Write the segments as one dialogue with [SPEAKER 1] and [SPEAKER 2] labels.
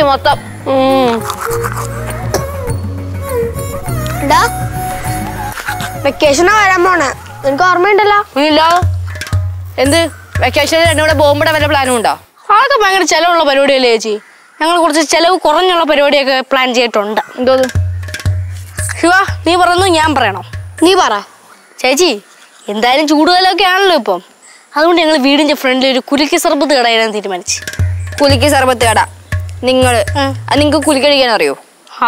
[SPEAKER 1] Memory മൊത്തം.
[SPEAKER 2] വെക്കേഷനാ വരാൻ പോണേ. നിനക്ക് ഓർമ്മയുണ്ടല്ലോ?
[SPEAKER 1] ഇല്ല. എന്ത്? വെക്കേഷനിൽ എന്നെ ഇവിടെ ബോംബിടെ വല്ല പ്ലാനും ഉണ്ടോ? അതൊക്കെ ഭയങ്കര ചെലവുള്ള പരിപാടിയല്ലേ ചേച്ചി. ഞങ്ങൾ കുറച്ച് ചിലവ് കുറഞ്ഞുള്ള പരിപാടിയൊക്കെ പ്ലാൻ ചെയ്തിട്ടുണ്ട്. എന്തോ ശിവ നീ പറയുന്നു ഞാൻ പറയണോ.
[SPEAKER 2] നീ പറ.
[SPEAKER 1] ചേച്ചി എന്തായാലും ചൂടുകാലമൊക്കെ ആണല്ലോ ഇപ്പം. അതുകൊണ്ട് ഞങ്ങൾ വീടിന്റെ ഫ്രണ്ടിൽ ഒരു കുലുക്കി സർബത്ത് കടയിടാൻ തീരുമാനിച്ചു.
[SPEAKER 3] കുലിക്ക് സർബത്ത് കട. നിങ്ങൾ. നിങ്ങക്ക് കഴിക്കാൻ അറിയോ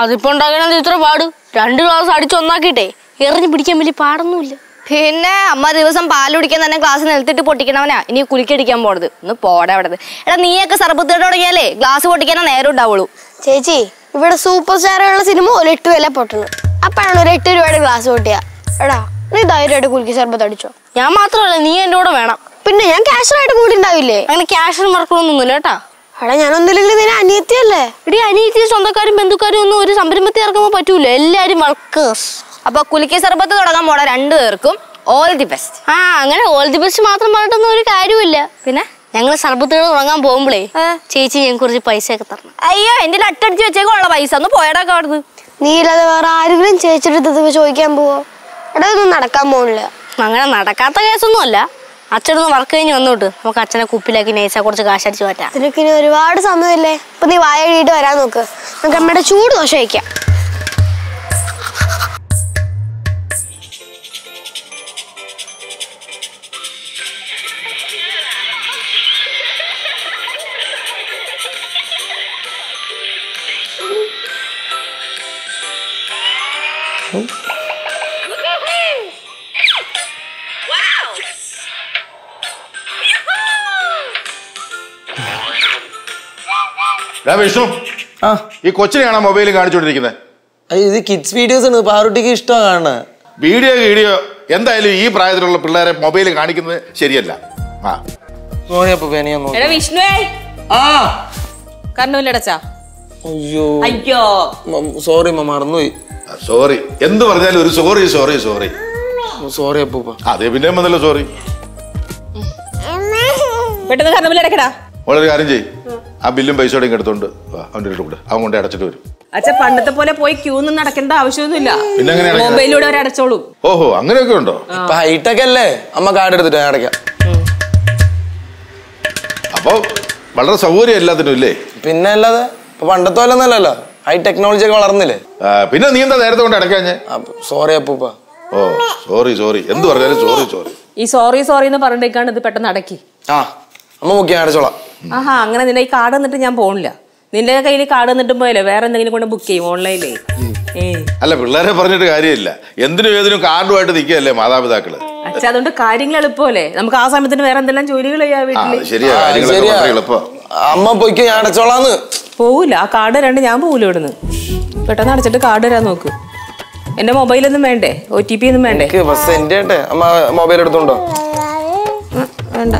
[SPEAKER 1] അതിപ്പോ ഉണ്ടാക്കണത് ഇത്ര പാട്. രണ്ട് ക്ലാസ് അടിച്ച് ഒന്നാക്കിട്ടെ എറിഞ്ഞു പിടിക്കാൻ വലിയ പാടൊന്നുമില്ല.
[SPEAKER 3] പിന്നെ അമ്മ ദിവസം പാൽ കുടിക്കാൻ തന്നെ ക്ലാസ് നിലത്തിട്ട് പൊട്ടിക്കണവനാ. ഇനി കുലിക്കടിക്കാൻ പോണത്. ഒന്ന് പോടെ അവിടെ എടാ നീയൊക്കെ സർബത്ത് തുടങ്ങിയാലേ ഗ്ലാസ് പൊട്ടിക്കാനേ നേരം ഉണ്ടാവുള്ളൂ.
[SPEAKER 2] ചേച്ചി ഇവിടെ സൂപ്പർ സ്റ്റാറുകളുടെ സിനിമ ഒരു എട്ട് വില പൊട്ടണം. അപ്പോഴാണ് ഒരു എട്ട് രൂപയുടെ ഗ്ലാസ് പൊട്ടിയ. എടാ നീ ധൈര്യമായിട്ട് കുലുക്കി സർബത്ത് അടിച്ചോ.
[SPEAKER 1] ഞാൻ മാത്രമല്ല നീ എന്റെ കൂടെ വേണം.
[SPEAKER 2] പിന്നെ ഞാൻ ക്യാഷറായിട്ട് കൂടി ഉണ്ടാവില്ലേ?
[SPEAKER 1] അങ്ങനെ ക്യാഷ് മറക്കണമെന്നൊന്നുമില്ല കേട്ടാ.
[SPEAKER 2] എടാ ഞാനൊന്നില്ലെങ്കിൽ നിന്നെ അനിയത്തിയല്ലേ?
[SPEAKER 1] ഇടി അനിയത്തി സ്വന്തക്കാരും ബന്ധുക്കാരും ഒന്നും ഒരു സംരംഭത്തിൽ ഇറക്കുമ്പോൾ പറ്റൂല. എല്ലാരും വർക്കേഴ്സ്.
[SPEAKER 3] അപ്പൊ കുലിക്കി സർബത്ത് തുടങ്ങാൻ പോണ രണ്ടു പേർക്കും ഓൾ ദി ബെസ്റ്റ്
[SPEAKER 1] ആ അങ്ങനെ ഓൾ ദി ബെസ്റ്റ് മാത്രം പറഞ്ഞിട്ടൊന്നും ഒരു കാര്യമില്ല പിന്നെ? ഞങ്ങൾ സർബത്തുകൾ തുടങ്ങാൻ പോകുമ്പോഴേ ചേച്ചി ഞങ്ങൾക്ക് കുറച്ച് പൈസ ഒക്കെ തരണം.
[SPEAKER 3] അയ്യോ എന്റെ അട്ടടിച്ച് വെച്ചേക്കുള്ള പൈസ. ഒന്ന് പോയടാ അവിടുന്ന്.
[SPEAKER 2] നീ ഇല്ലാതെ വേറെ ആരെങ്കിലും ചേച്ചിയുടെ അടുത്ത് ചോദിക്കാൻ പോവോ? എടാ ഇതൊന്നും നടക്കാൻ പോകുന്നില്ല.
[SPEAKER 1] അങ്ങനെ നടക്കാത്ത കേസൊന്നും അല്ല അച്ഛനൊന്ന് വർക്ക് കഴിഞ്ഞ് വന്നോട്ട് നമുക്ക് അച്ഛനെ കുപ്പിലാക്കി നൈസാ കുറച്ച് കാശ് അടിച്ച്
[SPEAKER 2] മാറ്റാം. ഒരുപാട് സമയമില്ലേ? ഇപ്പൊ നീ വായ എഴുതിയിട്ട് വരാൻ നോക്ക്. നമുക്ക് അമ്മയുടെ ചൂട് ദോശ വയ്ക്കാം
[SPEAKER 4] വിഷ്ണു.
[SPEAKER 5] ആ.
[SPEAKER 4] ഈ കൊച്ചിനെയാണ് മൊബൈൽ കാണിച്ചുകൊണ്ടിരിക്കുന്നത്?
[SPEAKER 5] ഇത് കിഡ്സ് വീഡിയോസ് ആണ്. പാറുട്ടിക്ക് ഇഷ്ടമാണ് കാണുന്നത്
[SPEAKER 4] വീഡിയോ വീഡിയോ എന്തായാലും ഈ പ്രായത്തിലുള്ള പിള്ളേരെ മൊബൈൽ കാണിക്കുന്നത് ശരിയല്ല. ആ.
[SPEAKER 5] സോറി അപ്പൊ
[SPEAKER 6] എടാ വിഷ്ണുവേ.
[SPEAKER 5] ആ.
[SPEAKER 6] കണ്ണൂല്ലടച്ചാ
[SPEAKER 5] അയ്യോ.
[SPEAKER 6] അയ്യോ.
[SPEAKER 5] സോറി അമ്മ മറന്നുപോയി.
[SPEAKER 4] സോറി എന്ത് പറഞ്ഞാലും ഒരു സോറി സോറി സോറി
[SPEAKER 5] സോറി അപ്പൂപ്പ.
[SPEAKER 4] അതെ പിന്നെ വന്നല്ലോ സോറി
[SPEAKER 6] പെട്ടെന്ന് കണ്ണൂല്ലടക്കടാ
[SPEAKER 4] വളരെ കാര്യം ചെയ് ആ ബില്ലും പൈസയോടെയും എടുത്തോണ്ട് വാ, അവന്റെ അടുത്ത് കൂടെ. അവൻ കൊണ്ട് അടച്ചിട്ട് വരും.
[SPEAKER 6] അച്ഛാ പണ്ടത്തെ പോലെ പോയി ക്യൂ നിന്ന് നടക്കേണ്ട ആവശ്യമൊന്നുമില്ല? മൊബൈലിലൂടെ അവർ അടച്ചോളൂ.
[SPEAKER 4] ഓഹോ അങ്ങനെയൊക്കെ ഉണ്ടോ?
[SPEAKER 5] ഇപ്പൊ ഹൈടെക് അല്ലേ? അമ്മ കാർഡ് എടുത്തിട്ട് ഞാൻ അടയ്ക്കാം.
[SPEAKER 4] അപ്പൊ വളരെ സൗകര്യം എല്ലാത്തിനും ഇല്ലേ?
[SPEAKER 5] പിന്നെ അല്ലാതെ ഇപ്പൊ പണ്ടത്തെ പോലെ ഒന്നല്ലല്ലോ ഹൈ ടെക്നോളജി ഒക്കെ വളർന്നില്ലേ?
[SPEAKER 4] പിന്നെ നീ എന്താ നേരത്തെ കൊണ്ട് അടക്കാഞ്ഞേ
[SPEAKER 5] സോറി അപ്പൂപ്പ.
[SPEAKER 4] ഓ സോറി സോറി എന്ത് പറഞ്ഞാലും സോറി സോറി
[SPEAKER 6] ഈ സോറി സോറി എന്ന് പറഞ്ഞേക്കാണ് ഇത് പെട്ടെന്ന് അടക്കി.
[SPEAKER 5] ആ അമ്മ മുഖ്യം അടച്ചോളാം.
[SPEAKER 6] ആഹാ അങ്ങനെ നിന്റെ ഈ കാർഡ് എന്നിട്ട് ഞാൻ പോണില്ല. നിന്റെ കയ്യിൽ കാർഡ് എന്നിട്ടും പോയല്ലേ വേറെ എന്തെങ്കിലും കൊണ്ട് ബുക്ക് ചെയ്യും ഓൺലൈനിൽ
[SPEAKER 4] അല്ല പിള്ളേരെ പറഞ്ഞിട്ട് കാര്യമില്ല. എന്തിനും ഏതിനും കാർഡുമായിട്ട് നിൽക്കുകയല്ലേ മാതാപിതാക്കൾ?
[SPEAKER 6] അച്ഛാ അതുകൊണ്ട് കാര്യങ്ങൾ എളുപ്പമല്ലേ? നമുക്ക് ആ സമയത്തിന് വേറെ എന്തെല്ലാം ജോലികൾ ചെയ്യാൻ
[SPEAKER 4] വേണ്ടി വീട്ടിൽ?
[SPEAKER 5] അമ്മ പോയിക്കോ ഞാൻ അടച്ചോളാന്ന്.
[SPEAKER 6] പോവില്ല ആ കാർഡ് രണ്ട് ഞാൻ പോവില്ല ഇവിടുന്ന്. പെട്ടെന്ന് അടച്ചിട്ട് കാർഡ് തരാൻ നോക്ക്. എന്റെ മൊബൈലൊന്നും വേണ്ടേ? ഒ ടി പി ഒന്നും വേണ്ടേ?
[SPEAKER 5] ബസ് എന്റെ അമ്മ മൊബൈൽ എടുത്തോണ്ടോ?
[SPEAKER 6] വേണ്ട.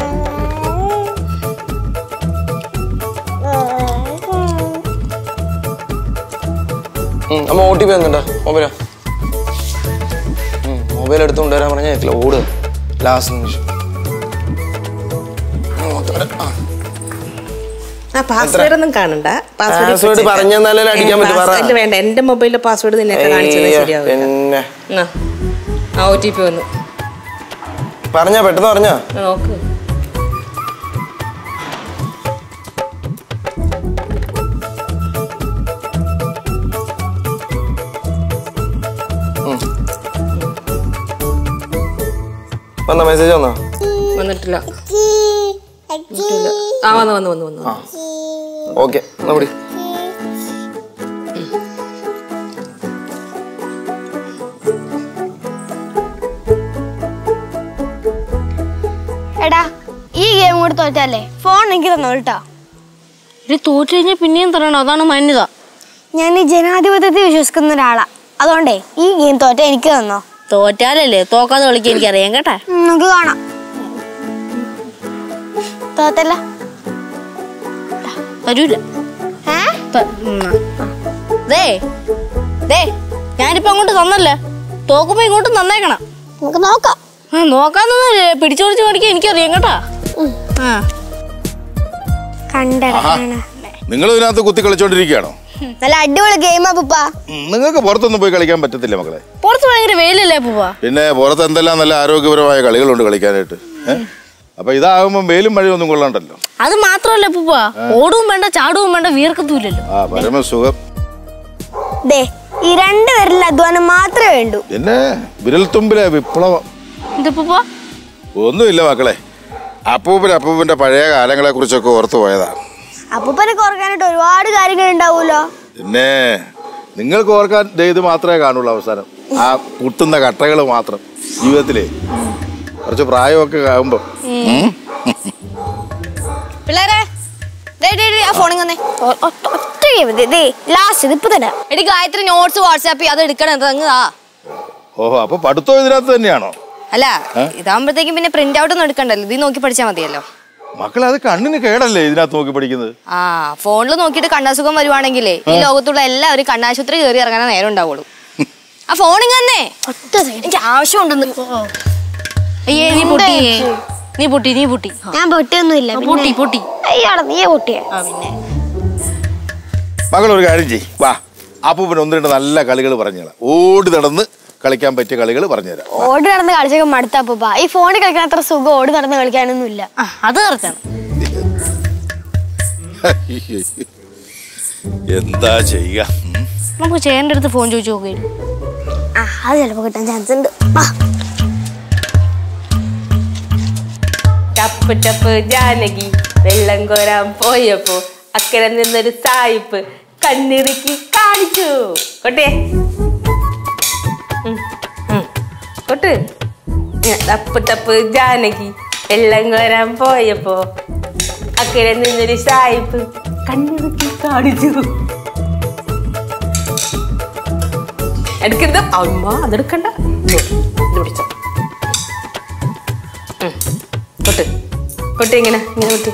[SPEAKER 5] അമ്മ ഓ ടി പി തന്നിട്ടാ മൊബൈലാ മൊബൈൽ എടുത്ത് വരാൻ പറഞ്ഞാൽ കേട്ടില്ല ഓടുക ലാസ്റ്റ് നിമിഷം.
[SPEAKER 6] പാസ്വേഡ് ഒന്നും കാണണ്ട.
[SPEAKER 5] അടിക്കാൻ പറ്റൂ.
[SPEAKER 6] വേണ്ട. എന്റെ മൊബൈലിലെ പാസ്വേഡ് നിന്നെ കാണിച്ചത് ഒ ടി പി വന്നു.
[SPEAKER 5] പറഞ്ഞാ പെട്ടെന്ന് പറഞ്ഞാ.
[SPEAKER 6] നോക്ക്.
[SPEAKER 5] വന്ന മെസ്സേജ് വന്നോ?
[SPEAKER 6] വന്നിട്ടില്ല. ആ വന്നു വന്നു വന്നു വന്നു.
[SPEAKER 5] ഓക്കെ നമ്മുടെ
[SPEAKER 2] എടാ ഈ ഗെയിം കൂടി തോറ്റല്ലേ ഫോൺ എനിക്ക് തന്നോ കേട്ടോ?
[SPEAKER 1] ഇത് തോറ്റു കഴിഞ്ഞാൽ പിന്നെയും തരണം അതാണ് മാന്യത.
[SPEAKER 2] ഞാൻ ഈ ജനാധിപത്യത്തിൽ വിശ്വസിക്കുന്ന ഒരാളാ. അതുകൊണ്ടേ ഈ ഗെയിം തോറ്റ എനിക്ക് തന്നോ?
[SPEAKER 1] തോറ്റാലല്ലേ? തോക്കാന്ന് വിളിക്ക എനിക്കറിയാം കേട്ടാ?
[SPEAKER 2] നമുക്ക് കാണാം. തോറ്റല്ല
[SPEAKER 1] വരൂല. ഞാനിപ്പോ അങ്ങോട്ട് തന്നല്ലേ. തോക്കുമ്പോ ഇങ്ങോട്ട് തന്നേക്കണം.
[SPEAKER 2] നമുക്ക് നോക്കാം.
[SPEAKER 1] ആ പിടിച്ചു പിടിച്ചു മേടിക്കാൻ എനിക്കറിയാം കേട്ടാ.
[SPEAKER 4] നിങ്ങൾ ഇതിനകത്ത് കുത്തി കളിച്ചോണ്ടിരിക്കുകയാണോ?
[SPEAKER 2] നല്ല അടിപൊളി ഗെയിമാ പുപ്പ.
[SPEAKER 4] നിങ്ങൾക്ക് പുറത്തൊന്നും പോയി കളിക്കാൻ പറ്റത്തില്ല മക്കളെ?
[SPEAKER 1] പുറത്ത് ഭയങ്കര വെയിലല്ലേ പൂവ?
[SPEAKER 4] പിന്നെ പുറത്ത് എന്തെല്ലാം നല്ല ആരോഗ്യപരമായ കളികളുണ്ട് കളിക്കാനായിട്ട്? അപ്പൊ ഇതാകുമ്പോ വെയിലും ഒന്നും കൊള്ളണ്ടല്ലോ.
[SPEAKER 1] അത് മാത്രമല്ല പൂവ ഓടും വേണ്ട ചാടുവും വേണ്ട വീർക്കത്തൂലല്ലോ
[SPEAKER 4] ആ പരമസുഖം
[SPEAKER 2] ദേ ഈ വിരൽ അധ്വാനം മാത്രമേ വേണ്ടൂ.
[SPEAKER 4] പിന്നെ വിരൽത്തുമ്പിലെ വിപ്ലവം.
[SPEAKER 1] എന്ത്
[SPEAKER 4] ഒന്നുമില്ല മക്കളെ. അപ്പൂപ്പൻ അപ്പൂപ്പന്റെ പഴയ കാലങ്ങളെ കുറിച്ചൊക്കെ ഓർത്തു പോയതാ.
[SPEAKER 2] അപ്പൂപ്പനൊക്കെ ഓർക്കാനായിട്ട് ഒരുപാട് കാര്യങ്ങൾ ഉണ്ടാവൂലോ
[SPEAKER 4] പിന്നെ നിങ്ങൾക്ക് ഓർക്കാൻ ഇത് മാത്രമേ കാണുള്ളൂ അവസാനം. ആ കുത്തുന്ന കട്ടകൾ മാത്രം ജീവിതത്തിലെ. കുറച്ച് പ്രായമൊക്കെ ആകുമ്പോ.
[SPEAKER 3] പിള്ളേരെ ഗായത്രി നോട്ട്സ് വാട്സാപ്പ് അത് എടുക്കണം അങ്ങ് ആ
[SPEAKER 4] ഓഹോ അപ്പൊ പഠിത്തം ഇതിനകത്ത് തന്നെയാണോ?
[SPEAKER 3] അല്ല ഇതാകുമ്പോഴത്തേക്കും പിന്നെ പ്രിന്റ് ഔട്ട് ഒന്നും എടുക്കണ്ടല്ലോ. ഇത് നോക്കി പഠിച്ചാൽ മതിയല്ലോ.
[SPEAKER 4] മക്കളെ അത് കണ്ണിന് കേടല്ലേ ഇതിനകത്ത് നോക്കി പഠിക്കുന്നത്?
[SPEAKER 3] ആ ഫോണിൽ നോക്കിയിട്ട് കണ്ണാസുഖം വരുവാണെങ്കിലേ ഈ ലോകത്തുള്ള എല്ലാവരും കണ്ണാശുപത്രി കയറി ഇറങ്ങാൻ നേരം ഉണ്ടാവുള്ളൂ ആ
[SPEAKER 2] ഫോൺ ഇങ്ങനെ.
[SPEAKER 3] എനിക്ക് ആവശ്യമുണ്ടെന്ന്.
[SPEAKER 1] അയ്യേ നീ പൊട്ടി നീ പൊട്ടി നീ പൊട്ടി.
[SPEAKER 2] ഞാൻ പൊട്ടിയൊന്നുമില്ല
[SPEAKER 1] പൊട്ടി പൊട്ടി.
[SPEAKER 2] അയ്യാടാ നീ പൊട്ടിയ.
[SPEAKER 4] മകൾ ഒരു കാര്യം ചെയ് വാ. അപ്പൂപ്പൻ ഒന്ന് രണ്ട് നല്ല കളികൾ പറഞ്ഞോളാം. ഓടി നടന്ന് കളിക്കാൻ പറ്റിയ കളികൾ പറഞ്ഞുതരാം.
[SPEAKER 2] ഓടി നടന്ന് കളിച്ചൊക്കെ മടുത്താ അപ്പൂപ്പ. ഈ ഫോണിൽ കളിക്കാൻ അത്ര സുഖം ഓടി നടന്ന് കളിക്കാനൊന്നും ഇല്ല
[SPEAKER 1] അത് കറക്റ്റാണ്
[SPEAKER 4] എന്താ ചെയ്യുക
[SPEAKER 1] നമുക്ക് ചേട്ടന്റെ അടുത്ത് ഫോൺ ചോദിച്ചു നോക്കി.
[SPEAKER 2] ആ അത് ചിലപ്പോ കിട്ടാൻ ചാൻസ് ഉണ്ട്.
[SPEAKER 6] ടപ്പ് ടപ്പ് ജാനകി വെള്ളം കോരാൻ പോയപ്പോ അക്കരെ നിന്നൊരു സായിപ്പ് കണ്ണിറുക്കി കാണിച്ചു. കൊട്ടേ. കൊട്ട് ടപ്പ് ടപ്പ് ജാനകി. എല്ലാം കോരാൻ പോയപ്പോ അക്കരെ നിന്നൊരു സായിപ്പ് കണ്ണിറുക്കി കാണിച്ചു. എടുക്കരുത്. അമ്മ അതെടുക്കണ്ട. ഇത് പിടിച്ചോ. കൊട്ട് കൊട്ട് ഇങ്ങനെ ഇങ്ങനെ വിട്ട്.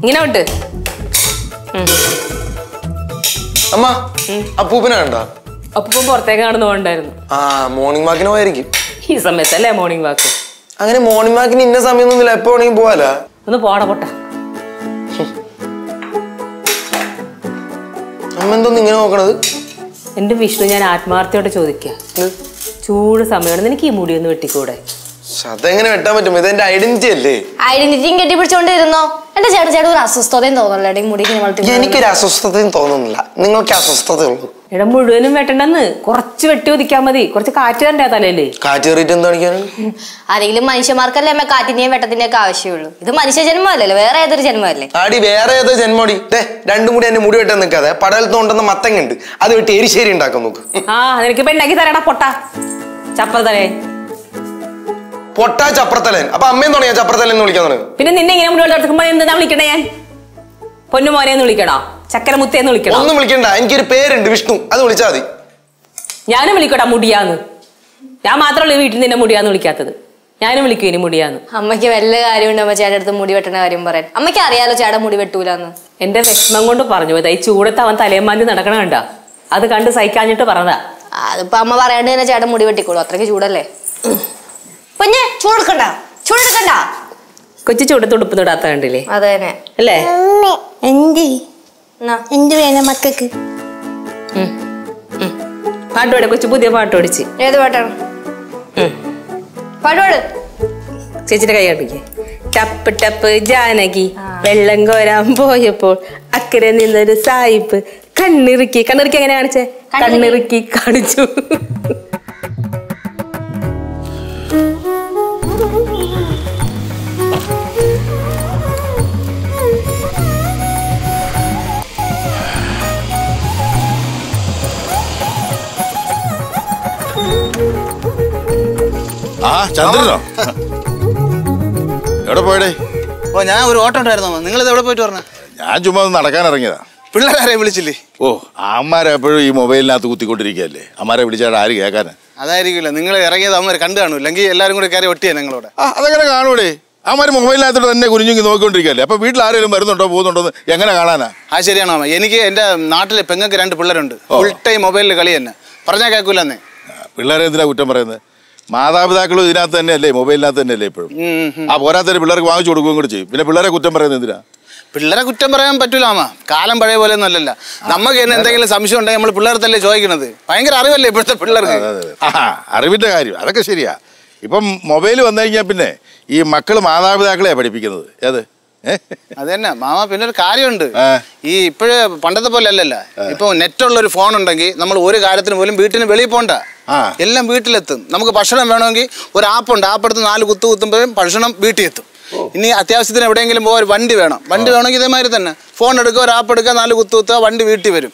[SPEAKER 6] ഇങ്ങനെ വിട്ട്.
[SPEAKER 5] അമ്മ അപ്പൂപ്പനെ കണ്ടോ?
[SPEAKER 6] അപ്പൊ പുറത്തേക്ക് നടന്നു പോകണ്ടായിരുന്നു.
[SPEAKER 5] ആ മോർണിംഗ് വാക്കിന് പോയിരിക്കും
[SPEAKER 6] ഈ സമയത്തല്ലേ മോർണിംഗ് വാക്ക്
[SPEAKER 5] അങ്ങനെ മോർണിംഗ് വാക്കിന് ഇന്ന സമയമൊന്നുമില്ല എപ്പോ വേണമെങ്കിൽ പോവാലോ?
[SPEAKER 6] ഒന്ന് പോട പൊട്ട.
[SPEAKER 5] അമ്മ എന്തോന്ന് ഇങ്ങനെ നോക്കണത്?
[SPEAKER 6] എന്റെ വിഷ്ണു ഞാൻ ആത്മാർത്ഥയോടെ ചോദിക്കുക ചൂട് സമയമാണ്. നിനക്ക് ഈ മുടി ഒന്ന് വെട്ടിക്കൂടെ?
[SPEAKER 5] അതെങ്ങനെ വെട്ടാൻ പറ്റും? ഇത് എന്റെ ഐഡന്റിറ്റി അല്ലേ?
[SPEAKER 3] ഐഡന്റിറ്റിയും കെട്ടിപ്പിടിച്ചോണ്ടിരുന്നോ? എന്റെ ചേട്ടൻ ചേട്ടൻ ഒരു അസ്വസ്ഥതയും തോന്നുന്നില്ല മുടി
[SPEAKER 5] എനിക്കൊരു അസ്വസ്ഥതയും തോന്നുന്നില്ല. നിങ്ങൾക്ക് അസ്വസ്ഥതയുള്ളൂ.
[SPEAKER 6] എടാ മുഴുവനും വെട്ടണ്ടെന്ന്. കുറച്ച് വെട്ടി ഒതിക്കാൻ മതി. കുറച്ച് കാറ്റ് തരണ്ടേ തലയിൽ.
[SPEAKER 5] കാറ്റ് കയറിയിട്ട് എന്താ
[SPEAKER 3] ആരെങ്കിലും മനുഷ്യന്മാർക്കല്ലേ അമ്മ കാറ്റിന്റെയും വെട്ടത്തിന്റെ ഒക്കെ ആവശ്യമുള്ളൂ. ഇത് മനുഷ്യ ജന്മമല്ലല്ലോ വേറെ ഏതൊരു ജന്മമല്ലേ?
[SPEAKER 5] ആടി വേറെ ഏതോ ജന്മോടി ദേ രണ്ടും കൂടി എന്നെ മുടി വെട്ടാൻ നിൽക്കാതെ പടലത്തോണ്ടെന്ന് മത്തങ്ങുണ്ട് അത് വെട്ടി എരിശ്ശേരി ഉണ്ടാക്കാൻ നോക്ക്.
[SPEAKER 6] ആ നിനക്ക് ഇപ്പൊ ഉണ്ടാക്കി തരടാ പൊട്ട. ചപ്പറത്തലേ തലേ
[SPEAKER 5] പൊട്ടാ ചപ്രത്തലൻ. അപ്പൊ അമ്മയും തുടങ്ങിയ ചപ്രത്തലൻ എന്ന് വിളിക്കാൻ തുടങ്ങി.
[SPEAKER 6] പിന്നെ നിന്നെ ഇങ്ങനെ മുടി എന്താ വിളിക്കണേ? ഞാൻ പൊന്നുമോനെന്ന് വിളിക്കണോ? ചക്കര മുത്തേന്ന് വിളിക്കണം.
[SPEAKER 5] ഒന്നും വിളിക്കണ്ട. എനിക്കൊരു പേരുണ്ട് വിഷ്ണു. അത് വിളിച്ചാൽ മതി.
[SPEAKER 6] ഞാനും വിളിക്കടാ മുടിയാന്ന്. ഞാൻ മാത്രമല്ല ഈ വീട്ടിൽ നിന്നെ മുടിയാന്ന് വിളിക്കാത്തത്. ഞാനും വിളിക്കും ഇനി മുടിയാന്ന്.
[SPEAKER 3] അമ്മയ്ക്ക് വല്ല കാര്യമുണ്ട്? അമ്മ ചേട്ടൻ അടുത്ത് മുടി വെട്ടണ കാര്യം പറയാൻ. അമ്മയ്ക്ക് അറിയാലോ ചേട്ടൻ മുടി വെട്ടൂലെന്ന്.
[SPEAKER 6] എന്റെ വിഷമം കൊണ്ട് പറഞ്ഞു. പോയതാ ഈ ചൂടത്ത് അവൻ തലയമാന്തി നടക്കണ കണ്ട. അത് കണ്ട് സഹിക്കാഞ്ഞിട്ട് പറഞ്ഞതാ.
[SPEAKER 3] അതിപ്പോ അമ്മ പറയാണ്ട് തന്നെ ചേട്ടൻ മുടി വെട്ടിക്കോളൂ. അത്രയ്ക്ക് ചൂടല്ലേ? കുഞ്ഞെ ചൂടെടുക്കണ്ട. ചൂടെടുക്കണ്ട.
[SPEAKER 6] കൊച്ചു ചൂടത്ത് ഉടുപ്പ് തൊടാത്ത കണ്ടില്ലേ?
[SPEAKER 3] അതെ
[SPEAKER 6] അല്ലേ?
[SPEAKER 2] എന്ത്? എന്ത് വേണം മക്കൾക്ക്?
[SPEAKER 6] പാട്ട് പാടെ കൊച്ചു പുതിയ പാട്ട് പഠിച്ച്
[SPEAKER 3] ഏത് പാട്ടാണ് പാടുപാട്
[SPEAKER 6] ചേച്ചിയുടെ കൈ കാണിക്കേ. ടപ്പ് ടപ്പ് ജാനകി. വെള്ളം കോരാൻ പോയപ്പോൾ അക്കരെ നിന്നൊരു സായിപ്പ്. കണ്ണിറുക്കി. കണ്ണിറുക്കി എങ്ങനെ കാണിച്ചേ? കണ്ണിറുക്കി കാണിച്ചു.
[SPEAKER 4] ആ ചന്ദ്രനോ? എവിടെ പോയടേ?
[SPEAKER 7] ഓ ഞാൻ ഒരു ഓട്ടം ഉണ്ടായിരുന്നു നിങ്ങൾ ഇത് എവിടെ പോയിട്ട് പറഞ്ഞ
[SPEAKER 4] ഞാൻ ചുമ്മാ ഒന്ന് നടക്കാൻ ഇറങ്ങിയതാ.
[SPEAKER 7] പിള്ളേരെ വിളിച്ചില്ലേ?
[SPEAKER 4] ഓ അമ്മാരെപ്പോഴും ഈ മൊബൈലിനകത്ത് കുത്തിക്കൊണ്ടിരിക്കുകയല്ലേ? അമ്മാരെ വിളിച്ചാൽ ആര് കേൾക്കാനാ?
[SPEAKER 7] അതായിരിക്കില്ല. നിങ്ങൾ ഇറങ്ങിയത് അമ്മ കണ്ടു കാണൂ. ഇല്ലെങ്കിൽ എല്ലാവരും കൂടി കയറി ഒട്ടിയാ നിങ്ങളോട്
[SPEAKER 4] ആ അതങ്ങനെ കാണൂടേ? അമ്മമാര് മൊബൈലിനകത്തോട്ട് തന്നെ കുനിഞ്ഞുങ്ങി നോക്കിക്കൊണ്ടിരിക്കുകയല്ലേ? അപ്പൊ വീട്ടിൽ ആരെങ്കിലും വരുന്നുണ്ടോ പോകുന്നുണ്ടോ എങ്ങനെ കാണാനാ?
[SPEAKER 7] ആ ശരിയാണോ അമ്മ. എനിക്ക് എന്റെ നാട്ടിലെ പെങ്ങൾക്ക് രണ്ട് പിള്ളേരുണ്ട്. ഫുൾ ടൈം മൊബൈലിൽ കളി തന്നെ. പറഞ്ഞാൽ കേൾക്കൂലെന്നേ.
[SPEAKER 4] പിള്ളേരെ എന്തിനാ കുറ്റം പറയുന്നത്? മാതാപിതാക്കളും ഇതിനകത്ത് തന്നെയല്ലേ മൊബൈലിനകത്ത് തന്നെയല്ലേ ഇപ്പോഴും? ആ പോരാത്തൊരു പിള്ളേർക്ക് വാങ്ങിച്ചു കൊടുക്കുകയും കൂടി ചെയ്യും. പിന്നെ പിള്ളേരെ കുറ്റം പറയുന്നത് എന്തിനാ?
[SPEAKER 7] പിള്ളേരെ കുറ്റം പറയാൻ പറ്റൂല ആമാ കാലം പഴയ പോലെ ഒന്നും അല്ലല്ല. നമുക്ക് തന്നെ എന്തെങ്കിലും സംശയം ഉണ്ടെങ്കിൽ നമ്മൾ പിള്ളേർത്തല്ലേ ചോദിക്കണത്? ഭയങ്കര അറിവല്ലേ ഇപ്പോഴത്തെ പിള്ളേർക്ക്?
[SPEAKER 4] അറിവിന്റെ കാര്യം. അതൊക്കെ ശരിയാ. ഇപ്പം മൊബൈൽ വന്നു കഴിഞ്ഞാൽ പിന്നെ ഈ മക്കൾ മാതാപിതാക്കളെ പഠിപ്പിക്കുന്നത്. ഏത്?
[SPEAKER 7] അത് തന്നെ മാമ പിന്നെ ഒരു കാര്യമുണ്ട്. ഈ ഇപ്പോഴേ പണ്ടത്തെ പോലെ അല്ലല്ല. ഇപ്പൊ നെറ്റുള്ള ഒരു ഫോൺ ഉണ്ടെങ്കിൽ നമ്മൾ ഒരു കാര്യത്തിന് പോലും വീട്ടിന് വെളിയിൽ പോണ്ട. എല്ലാം വീട്ടിലെത്തും. നമുക്ക് ഭക്ഷണം വേണമെങ്കിൽ ഒരു ആപ്പ് ഉണ്ട്. ആപ്പ് എടുത്ത് നാല് കുത്തു കുത്തുമ്പോഴും ഭക്ഷണം വീട്ടിൽ എത്തും ഇനി അത്യാവശ്യത്തിന് എവിടെയെങ്കിലും പോകാൻ വണ്ടി വേണം. വണ്ടി വേണമെങ്കിൽ ഇതേമാതിരി തന്നെ. ഫോൺ എടുക്കുക ഒരു ആപ്പ് എടുക്കുക നാല് കുത്തു കുത്തുക വണ്ടി വീട്ടിൽ വരും.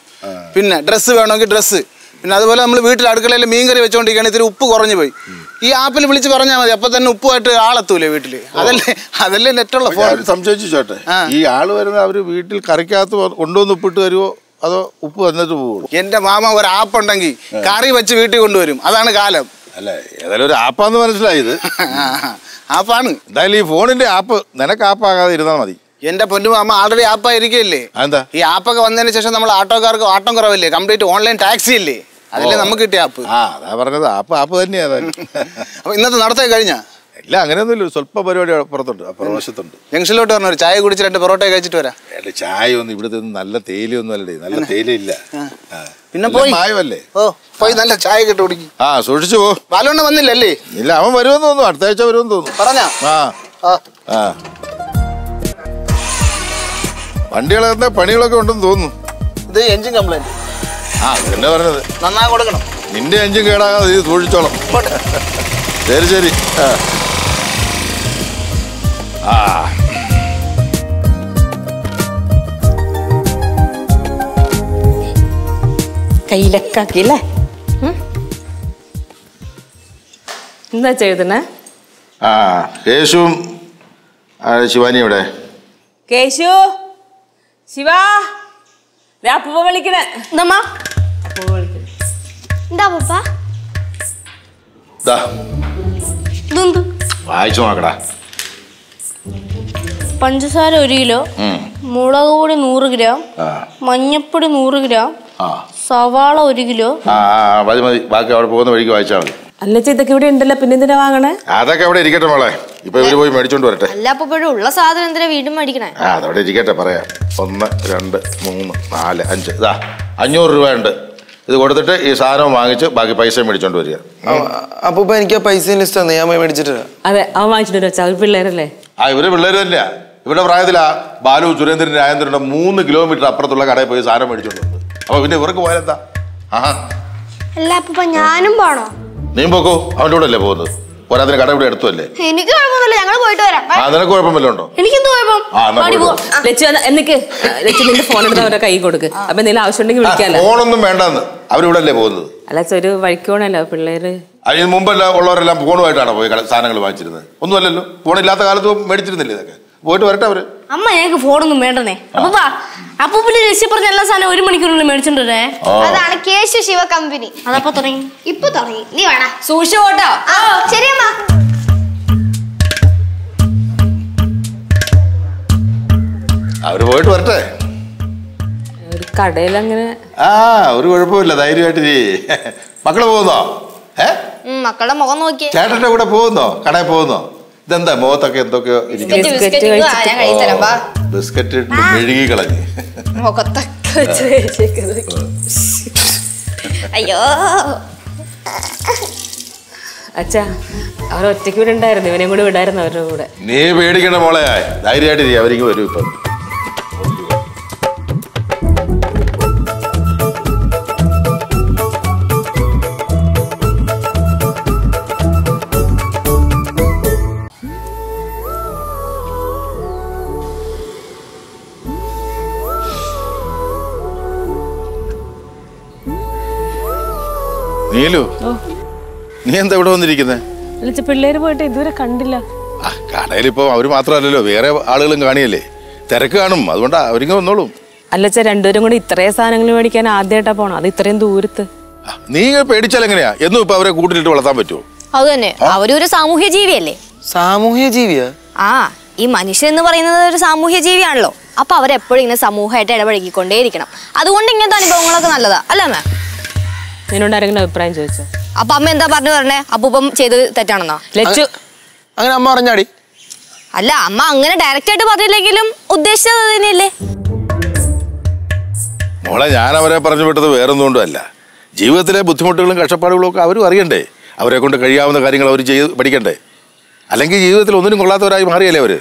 [SPEAKER 7] പിന്നെ ഡ്രസ്സ് വേണമെങ്കിൽ ഡ്രസ്സ് പിന്നെ അതുപോലെ നമ്മൾ വീട്ടിൽ അടുക്കളയിൽ മീൻകറി വെച്ചുകൊണ്ടിരിക്കുകയാണ് ഇത്തിരി ഉപ്പ് കുറഞ്ഞു പോയി. ഈ ആപ്പിൽ വിളിച്ച് പറഞ്ഞാൽ മതി. അപ്പൊ തന്നെ ഉപ്പുമായിട്ട് ആളെത്തൂലേ വീട്ടിൽ അതല്ലേ അതല്ലേ നെറ്റുള്ള ഫോൺ
[SPEAKER 4] ഞാൻ സംശയിച്ചു ചോട്ടെ. ഈ ആൾ വരുന്ന അവർ വീട്ടിൽ കറിക്കകത്ത് കൊണ്ടുവന്ന് ഉപ്പിട്ട് തരുമോ അതോ ഉപ്പ് വന്നിട്ട് പോവുള്ളൂ?
[SPEAKER 7] എന്റെ മാമ ഒരു ആപ്പുണ്ടെങ്കിൽ കറി വെച്ച് വീട്ടിൽ കൊണ്ടുവരും. അതാണ് കാലം.
[SPEAKER 4] അല്ല ഏതായാലും ഒരു ആപ്പാന്ന് മനസ്സിലായത്
[SPEAKER 7] ആപ്പാണ്.
[SPEAKER 4] എന്തായാലും ഈ ഫോണിന്റെ ആപ്പ് നിനക്ക് ആപ്പാകാതെ ഇരുന്നാൽ മതി.
[SPEAKER 7] എന്റെ പൊന്നു മാമ ആൾറെഡി ആപ്പായിരിക്കില്ലേ
[SPEAKER 4] എന്താ?
[SPEAKER 7] ഈ ആപ്പൊക്കെ വന്നതിന് ശേഷം നമ്മൾ ആട്ടോക്കാർക്ക് ആട്ടം കുറവില്ലേ? കംപ്ലീറ്റ് ഓൺലൈൻ ടാക്സി ഇല്ലേ? അതല്ലേ നമുക്ക് കിട്ടിയ ആപ്പ്.
[SPEAKER 4] ആ അതാ പറഞ്ഞത്. ആപ്പ് ആപ്പ് തന്നെയാ
[SPEAKER 7] അപ്പൊ ഇന്നത്തെ നടത്തേ കഴിഞ്ഞ?
[SPEAKER 4] ഇല്ല അങ്ങനെയൊന്നുമില്ല. സ്വല്പ പരിപാടി പുറത്തുണ്ട്. പ്രവശത്തുണ്ട്
[SPEAKER 7] ജംഗ്ഷനിലോട്ട് പറഞ്ഞു ഒരു ചായ കുടിച്ച് രണ്ട് പൊറോട്ട കഴിച്ചിട്ട് വരാം.
[SPEAKER 4] അല്ല ചായ ഒന്നും ഇവിടുത്തെ നല്ല തേയിലയൊന്നും അല്ലേ നല്ല തേയിലയില്ല.
[SPEAKER 7] പിന്നെ പോയി.
[SPEAKER 4] മായമല്ലേ?
[SPEAKER 7] ഓ പോയി നല്ല ചായ കിട്ടു കുടിക്കും.
[SPEAKER 4] ആ സൂക്ഷിച്ചു പോ.
[SPEAKER 7] ബാലുണ്ണ വന്നില്ലല്ലേ?
[SPEAKER 4] ഇല്ല അവൻ വരുമെന്ന് തോന്നുന്നു. അടുത്ത ആഴ്ച വരുമെന്ന് തോന്നുന്നു.
[SPEAKER 7] പറഞ്ഞാ?
[SPEAKER 4] ആ.
[SPEAKER 7] ആ.
[SPEAKER 4] വണ്ടികളെ പണികളൊക്കെ ഉണ്ടെന്ന് തോന്നുന്നു.
[SPEAKER 7] ഇത് എഞ്ചിൻ കംപ്ലൈന്റ്
[SPEAKER 4] ആ എന്നെ പറഞ്ഞത്.
[SPEAKER 7] നന്നായി കൊടുക്കണം.
[SPEAKER 4] നിന്റെ എഞ്ചിൻ കേടാകാതെ ഇത് സൂക്ഷിച്ചോളാം. ശരി ശരി. ആ. ആ.
[SPEAKER 6] കയ്യിലൊക്കെ ആക്കിയല്ലേ? എന്താ എഴുതണേ
[SPEAKER 4] ആ കേശും ആ, ശിവാനി എവിടെ?
[SPEAKER 6] കേശു ശിവാ അപ്പൂപ്പ വിളിക്കണേ. അപ്പൂപ്പ വിളിക്കണേ.
[SPEAKER 2] എന്താ പപ്പ
[SPEAKER 4] വായിച്ചു നോക്കടാ.
[SPEAKER 1] പഞ്ചസാര ഒരു കിലോ. മുളക് പൊടി നൂറ് ഗ്രാം മഞ്ഞപ്പൊടി നൂറ് ഗ്രാം സവാള ഒരു കിലോ.
[SPEAKER 4] മതി മതി. ബാക്കി അവിടെ പോകുന്ന വഴിക്ക് വായിച്ചാൽ മതി.
[SPEAKER 6] അല്ല ഇതൊക്കെ ഇവിടെ ഉണ്ടല്ലോ. പിന്നെ എന്തിനാ വാങ്ങണേ?
[SPEAKER 4] അതൊക്കെ അവിടെ ഇരിക്കട്ടെ മോളെ. ഇപ്പൊ ഇവർ പോയി മേടിച്ചോണ്ട് വരട്ടെ.
[SPEAKER 3] അല്ല അപ്പൊ ഇപ്പോഴും ഉള്ള സാധനം എന്തിനാ വീണ്ടും മേടിക്കണേ?
[SPEAKER 4] ആ അതവിടെ ഇരിക്കട്ടെ പറയാം. ഒന്ന് രണ്ട് മൂന്ന് നാല് അഞ്ച്. ഇതാ അഞ്ഞൂറ് രൂപ ഉണ്ട് ഇത് കൊടുത്തിട്ട് ഈ സാധനം വാങ്ങിച്ച് ബാക്കി പൈസ മേടിച്ചോണ്ട് വരിക.
[SPEAKER 5] അപ്പൊ എനിക്ക് ആ പൈസ ലിസ്റ്റ് ഞാൻ പോയി മേടിച്ചിട്ട്
[SPEAKER 6] അതെ അവൻ വാങ്ങിച്ചിട്ട് പിള്ളേരല്ലേ?
[SPEAKER 4] ആ ഇവർ പിള്ളേർ തന്നെയാ. ഇവരുടെ പ്രായത്തിലാ ബാലു സുരേന്ദ്രൻ രാജേന്ദ്രന്റെ മൂന്ന് കിലോമീറ്റർ അപ്പുറത്തുള്ള കടയിൽ പോയി സാധനം മേടിച്ചോണ്ട് അപ്പൊ പിന്നെ ഇവർക്ക് പോയാലെന്താ? ആഹാ
[SPEAKER 2] അല്ല അപ്പ ഞാനും പോണോ?
[SPEAKER 4] നീ പോക്കോ. അവന്റെ കൂടെ അല്ലേ പോകുന്നത്? പോരാത്തിന് കട ഇവിടെ അടുത്തല്ലേ
[SPEAKER 2] എനിക്ക് കുഴപ്പമൊന്നുമില്ല. ഞങ്ങൾ പോയിട്ട് വരാം.
[SPEAKER 4] ആ നിനക്ക് കുഴപ്പം വല്ലതും ഉണ്ടോ?
[SPEAKER 1] കുഴപ്പം?
[SPEAKER 6] ലച്ചു ലച്ചു നിന്റെ ഫോൺ എടുത്ത് അവരുടെ കൈ കൊടുക്ക്. അപ്പൊ എന്തെങ്കിലും ആവശ്യം ഉണ്ടെങ്കിൽ വിളിക്കാലോ.
[SPEAKER 4] ഫോണൊന്നും വേണ്ടെന്ന്. അവരിവിടെ അല്ലേ പോകുന്നത്?
[SPEAKER 6] അല്ല ഒരു വഴിക്കോണല്ലോ പിള്ളേര്.
[SPEAKER 4] അതിന് മുമ്പെല്ലാം ഉള്ളവരെല്ലാം ഫോണുമായിട്ടാണ് പോയി സാധനങ്ങൾ വാങ്ങിച്ചിരുന്നത്? ഒന്നുമല്ലല്ലോ. ഫോണില്ലാത്ത കാലത്ത് മേടിച്ചിരുന്നില്ലേ ഇതൊക്കെ? പോയിട്ട് വരട്ടെ അവർ.
[SPEAKER 1] അമ്മ ഞങ്ങൾക്ക് ഫോണൊന്നും വേണ്ടനേ അപ്പൊ പിന്നെ രസി പറഞ്ഞ എല്ലാ സാധനം ഒരു മണിക്കൂറിനുള്ളിൽ
[SPEAKER 4] മേടിച്ചിട്ടുണ്ടേ
[SPEAKER 2] അതാണ് കേശു ശിവ കമ്പനി.
[SPEAKER 1] അതപ്പോ തുടങ്ങി.
[SPEAKER 2] ഇപ്പൊ തുടങ്ങി. നീ വേണ
[SPEAKER 3] സൂക്ഷിച്ചു പോട്ടോ.
[SPEAKER 2] ശരിയമ്മ
[SPEAKER 4] അവർ പോയിട്ട് വരട്ടെ.
[SPEAKER 6] ഒരു കടയിൽ അങ്ങനെ
[SPEAKER 4] ആ ഒരു കുഴപ്പമില്ല ധൈര്യമായിട്ട്. മക്കൾ പോകുന്നോ? ഏ?
[SPEAKER 3] ഉം, മക്കളുടെ മുഖം നോക്കി
[SPEAKER 4] ചേട്ടന്റെ കൂടെ പോകുന്നോ? കടയിൽ പോകുന്നോ? ഇതെന്താ മുഖത്തൊക്കെ എന്തൊക്കെയോ
[SPEAKER 3] ബിസ്ക്കറ്റ്
[SPEAKER 6] ബിസ്ക്കറ്റ്
[SPEAKER 3] ബിസ്ക്കറ്റ് ഞാൻ കഴിച്ചുതരാം വാ
[SPEAKER 4] ബിസ്ക്കറ്റ് ഇട്ട് മെഴുകി കളഞ്ഞ്.
[SPEAKER 3] മുഖത്തൊക്കെ അയ്യോ.
[SPEAKER 6] അച്ഛാ അവർ ഒറ്റയ്ക്ക് ഇവിടെ ഉണ്ടായിരുന്നു ഇവനെയും കൂടെ വിടായിരുന്നു അവരുടെ കൂടെ.
[SPEAKER 4] നീ പേടിക്കണ്ട മോളെ. ധൈര്യമായിട്ട് അവരിക്കും അവരിങ്ങ് വരും ഇപ്പം. നീ എന്താ ഇവിടെ വന്നിരിക്കുന്നത്
[SPEAKER 6] പിള്ളേര് പോയിട്ട് ഇതുവരെ കണ്ടില്ല.
[SPEAKER 4] ആ കടയിലിപ്പോ അവർ മാത്രമല്ലല്ലോ വേറെ ആളുകളും കാണിയല്ലേ? തിരക്ക് കാണും അതുകൊണ്ടാ അവരിങ്ങ വന്നോളും.
[SPEAKER 6] അല്ലച്ച രണ്ടുപേരും കൂടി ഇത്രയും സാധനങ്ങൾ മേടിക്കാൻ ആദ്യമായിട്ടാ പോണം അത് ഇത്രയും ദൂരത്ത്.
[SPEAKER 4] ആ, നീ പേടിച്ചാൽ എങ്ങനെയാ? എന്നും ഇപ്പൊ അവരെ കൂട്ടിലിട്ട് വളർത്താൻ പറ്റുമോ
[SPEAKER 3] അത് തന്നെ. അവരൊരു സാമൂഹ്യ ജീവിയല്ലേ?
[SPEAKER 5] സാമൂഹ്യ ജീവിയാ?
[SPEAKER 3] ആ ഈ മനുഷ്യൻ എന്ന് പറയുന്നത് ഒരു സാമൂഹ്യ ജീവിയാണല്ലോ. അപ്പൊ അവരെപ്പോഴും ഇങ്ങനെ സമൂഹമായിട്ട് ഇടപഴകിക്കൊണ്ടേയിരിക്കണം. അതുകൊണ്ട് ഇങ്ങനത്തെ അനുഭവങ്ങളൊക്കെ നല്ലതാ. അല്ലേ മാം
[SPEAKER 6] നിന്നോട് ആരെങ്കിലും അഭിപ്രായം ചോദിച്ചോ?
[SPEAKER 3] അപ്പൊ അമ്മ എന്താ പറഞ്ഞു പറഞ്ഞേ അപ്പൂപ്പം ചെയ്തത് തെറ്റാണെന്നോ?
[SPEAKER 6] ലച്ചു.
[SPEAKER 5] അങ്ങനെ അമ്മ പറഞ്ഞാടി.
[SPEAKER 3] അല്ല അമ്മ അങ്ങനെ ഡയറക്റ്റ് ആയിട്ട് പറഞ്ഞില്ലെങ്കിലും ഉദ്ദേശിച്ചത് തന്നെയല്ലേ?
[SPEAKER 4] മോളെ ഞാൻ അവരെ പറഞ്ഞു വിട്ടത് വേറൊന്നും അല്ല. ജീവിതത്തിലെ ബുദ്ധിമുട്ടുകളും കഷ്ടപ്പാടുകളും ഒക്കെ അവരും അറിയണ്ടേ? അവരെ കൊണ്ട് കഴിയാവുന്ന കാര്യങ്ങൾ അവർ ചെയ്ത് പഠിക്കണ്ടേ? അല്ലെങ്കിൽ ജീവിതത്തിൽ ഒന്നിനും കൊള്ളാത്തവരായി മാറിയല്ലേ അവർ?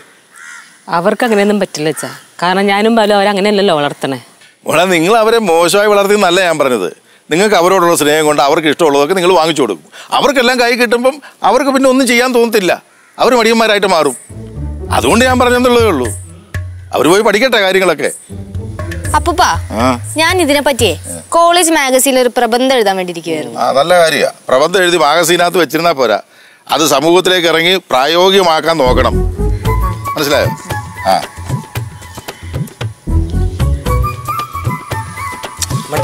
[SPEAKER 6] അവർക്ക് അങ്ങനെയൊന്നും പറ്റില്ല അച്ഛാ. കാരണം ഞാനും ബാലും അവരങ്ങനെയല്ലല്ലോ വളർത്തണേ.
[SPEAKER 4] മോളെ നിങ്ങൾ അവരെ മോശമായി വളർത്തി നല്ല ഞാൻ പറഞ്ഞത്. നിങ്ങൾക്ക് അവരോടുള്ള സ്നേഹം കൊണ്ട് അവർക്ക് ഇഷ്ടമുള്ളതൊക്കെ നിങ്ങൾ വാങ്ങിച്ചു കൊടുക്കും. അവർക്കെല്ലാം കൈ കിട്ടുമ്പം അവർക്ക് പിന്നെ ഒന്നും ചെയ്യാൻ തോന്നത്തില്ല. അവർ മടിയന്മാരായിട്ട് മാറും. അതുകൊണ്ട് ഞാൻ പറഞ്ഞെന്നുള്ളതേ ഉള്ളൂ. അവർ പോയി പഠിക്കട്ടെ കാര്യങ്ങളൊക്കെ.
[SPEAKER 3] അപ്പൂപ്പാ ഞാൻ ഇതിനെ പറ്റിയേ കോളേജ് മാഗസീനിൽ ഒരു പ്രബന്ധം എഴുതാൻ വേണ്ടി ഇരിക്കുവായിരുന്നു
[SPEAKER 4] ആ നല്ല കാര്യമാണ് പ്രബന്ധം എഴുതി മാഗസീനകത്ത് വെച്ചിരുന്നാ പോരാ. അത് സമൂഹത്തിലേക്ക് ഇറങ്ങി പ്രായോഗികമാക്കാൻ നോക്കണം. മനസ്സിലായോ? ആ.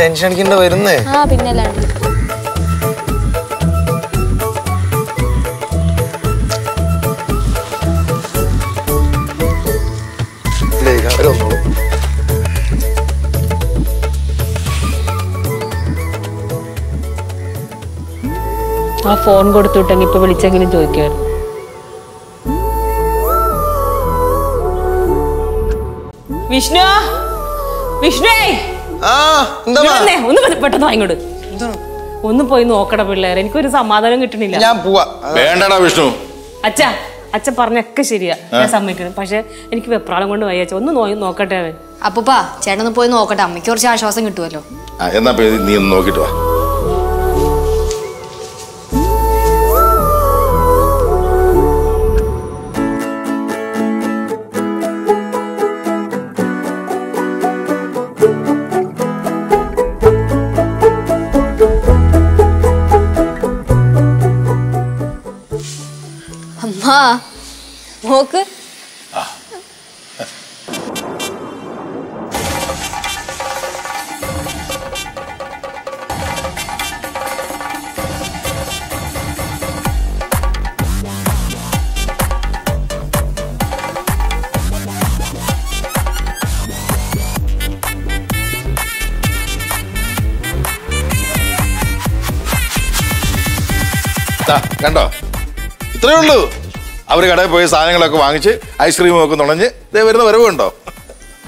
[SPEAKER 5] ടെൻഷൻ അടിക്കണ്ട വരുന്നേ.
[SPEAKER 3] ആ
[SPEAKER 6] ഫോൺ കൊടുത്തുവിട്ടെങ്കിൽ ഇപ്പൊ വിളിച്ചെങ്കിലും ചോദിക്കാറ് വിഷ്ണു? വിഷ്ണുവേ? ഒന്ന് പെട്ടെന്ന് വാങ്ങിക്കോട്. ഒന്ന് പോയി നോക്കട പിള്ളേരെ എനിക്കൊരു സമാധാനം കിട്ടണില്ല.
[SPEAKER 5] ഞാൻ പോവാ.
[SPEAKER 4] വേണ്ടടാ വിഷ്ണു.
[SPEAKER 6] അച്ഛ അച്ഛൻ പറഞ്ഞൊക്കെ ശരിയാ. ഞാൻ സമ്മതിക്കണം പക്ഷെ എനിക്ക് വെപ്രാളം കൊണ്ട് വയ്യച്ച ഒന്ന് നോയി നോക്കട്ടെ അവൻ.
[SPEAKER 3] അപ്പൂപ്പാ ചേട്ടൻ ഒന്ന് പോയി നോക്കട്ടെ. അമ്മയ്ക്ക് കുറച്ച് ആശ്വാസം കിട്ടുമല്ലോ
[SPEAKER 4] ആ എന്നാ നീ ഒന്ന് നോക്കിട്ട് വാ.
[SPEAKER 3] അമ്മാ നോക്ക്
[SPEAKER 4] ദാ, കണ്ടോ ഇത്രയേ ഉള്ളൂ അവർ കടയിൽ പോയി സാധനങ്ങളൊക്കെ വാങ്ങിച്ച് ഐസ്ക്രീമും ഒക്കെ നുണഞ്ഞ് ഇതേ വരുന്ന വരവുണ്ടോ?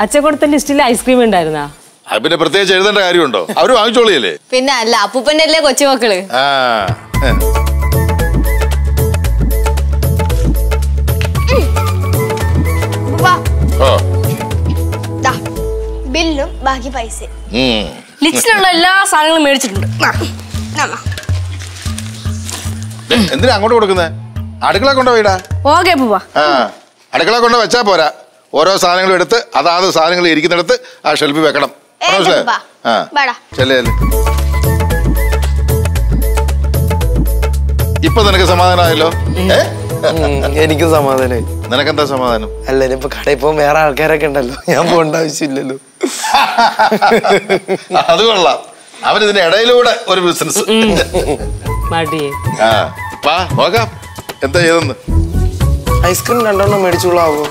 [SPEAKER 6] അച്ഛൻ കൊടുത്ത ലിസ്റ്റിൽ ഐസ്ക്രീം ഉണ്ടായിരുന്നാ?
[SPEAKER 4] അത് പിന്നെ പ്രത്യേകിച്ച് എഴുതേണ്ട കാര്യമുണ്ടോ? അവർ വാങ്ങിച്ചോളിയല്ലേ?
[SPEAKER 3] പിന്നെ അല്ല അപ്പൂപ്പന്റെ അല്ലേ കൊച്ചുമക്കൾ
[SPEAKER 4] ആ.
[SPEAKER 2] ബില്ലും ബാക്കി
[SPEAKER 4] പൈസ
[SPEAKER 1] ലിസ്റ്റിലുള്ള എല്ലാ സാധനങ്ങളും മേടിച്ചിട്ടുണ്ട്.
[SPEAKER 4] എന്തിനാ അങ്ങോട്ട് കൊടുക്കുന്നേ? അടുക്കള കൊണ്ടുപോയിടാ
[SPEAKER 1] ഓക്കെ പൂപ്പ
[SPEAKER 4] ആ അടുക്കള കൊണ്ട് വെച്ചാ പോരാ. ഓരോ സാധനങ്ങളും എടുത്ത് അതാത് സാധനങ്ങൾ ഇരിക്കുന്നിടത്ത് ആ ഷെൽഫ് വെക്കണം. മനസ്സിലായോ. ആ. ചെല്ലേ ഇപ്പൊ നിനക്ക് സമാധാനമായല്ലോ?
[SPEAKER 5] എനിക്ക് സമാധാനമായി.
[SPEAKER 4] നിനക്കെന്താ സമാധാനം?
[SPEAKER 5] അല്ല ഇനിയിപ്പൊ കടയിൽ പോകുമ്പോൾ വേറെ ആൾക്കാരൊക്കെ ഉണ്ടല്ലോ. ഞാൻ പോകേണ്ട ആവശ്യമില്ലല്ലോ.
[SPEAKER 4] അത് കൊള്ളാം. അവൻ ഇതിന്റെ ഇടയിലൂടെ ഒരു ബിസിനസ്
[SPEAKER 6] മടിയേ
[SPEAKER 4] ആ നോക്കാം. എന്താ ചെയ്തെന്ന്
[SPEAKER 5] ഐസ്ക്രീം രണ്ടെണ്ണം മേടിച്ചോളാവോ